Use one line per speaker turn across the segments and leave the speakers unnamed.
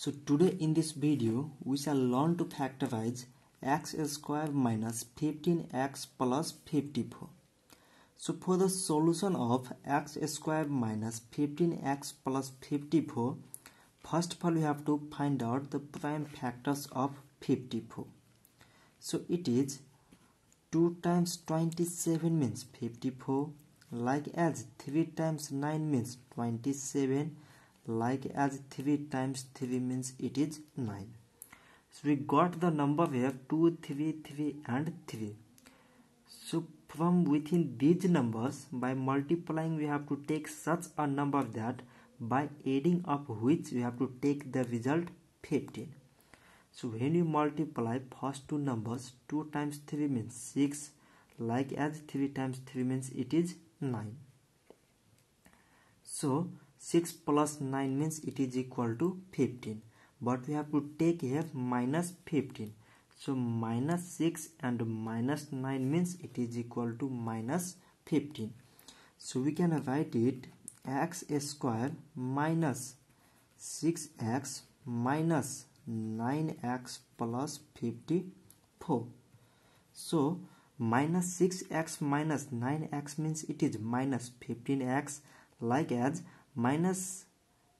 So today in this video we shall learn to factorize x square minus 15x plus 54. So for the solution of x square minus 15x plus 54 first of all we have to find out the prime factors of 54. So it is 2 times 27 means 54 like as 3 times 9 means 27 like as 3 times 3 means it is 9 so we got the number here 2 3 3 and 3 so from within these numbers by multiplying we have to take such a number that by adding up which we have to take the result 15 so when you multiply first two numbers 2 times 3 means 6 like as 3 times 3 means it is 9 so 6 plus 9 means it is equal to 15 but we have to take here minus 15 so minus 6 and minus 9 means it is equal to minus 15 so we can write it x square minus 6x minus 9x plus 54 so minus 6x minus 9x means it is minus 15x like as minus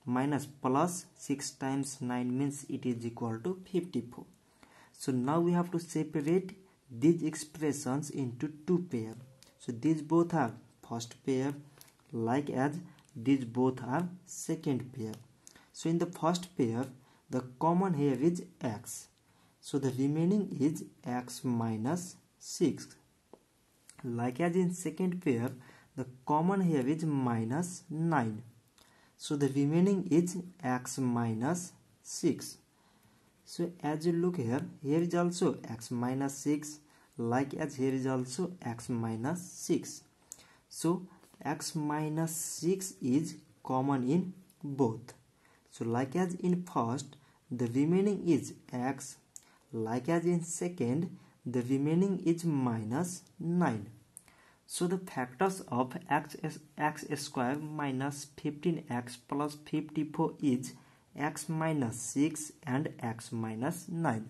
minus plus 6 times 9 means it is equal to 54 so now we have to separate these expressions into two pair. So these both are first pair like as these both are second pair. So in the first pair the common here is x. So the remaining is x minus 6 like as in second pair the common here is minus 9 so the remaining is x minus 6 so as you look here here is also x minus 6 like as here is also x minus 6 so x minus 6 is common in both. So like as in first the remaining is x. Like as in second the remaining is minus 9 so the factors of x, x square minus 15x plus 54 is x minus 6 and x minus 9.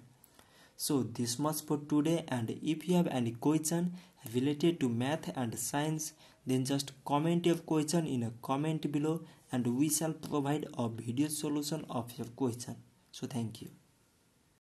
So this much for today and if you have any question related to math and science then just comment your question in a comment below and we shall provide a video solution of your question. So thank you.